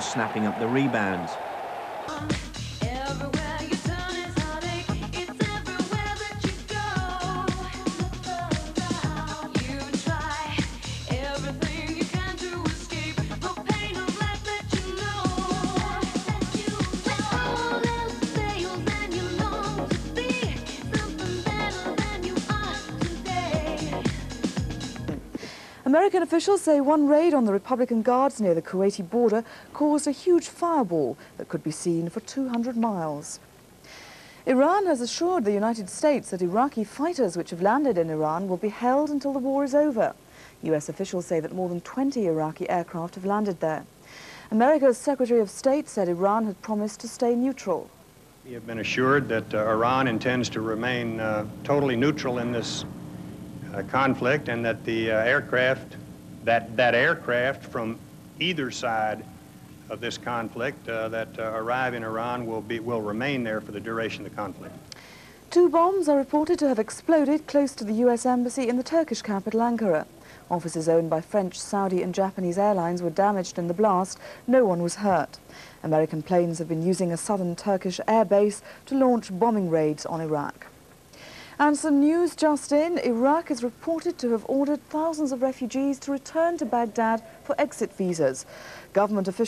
snapping up the rebounds. American officials say one raid on the Republican Guards near the Kuwaiti border caused a huge fireball that could be seen for 200 miles. Iran has assured the United States that Iraqi fighters which have landed in Iran will be held until the war is over. U.S. officials say that more than 20 Iraqi aircraft have landed there. America's Secretary of State said Iran had promised to stay neutral. We have been assured that uh, Iran intends to remain uh, totally neutral in this uh, conflict and that the uh, aircraft, that, that aircraft from either side of this conflict uh, that uh, arrive in Iran will, be, will remain there for the duration of the conflict. Two bombs are reported to have exploded close to the U.S. Embassy in the Turkish capital Ankara. Offices owned by French, Saudi and Japanese airlines were damaged in the blast. No one was hurt. American planes have been using a southern Turkish air base to launch bombing raids on Iraq. And some news just in, Iraq is reported to have ordered thousands of refugees to return to Baghdad for exit visas. Government officials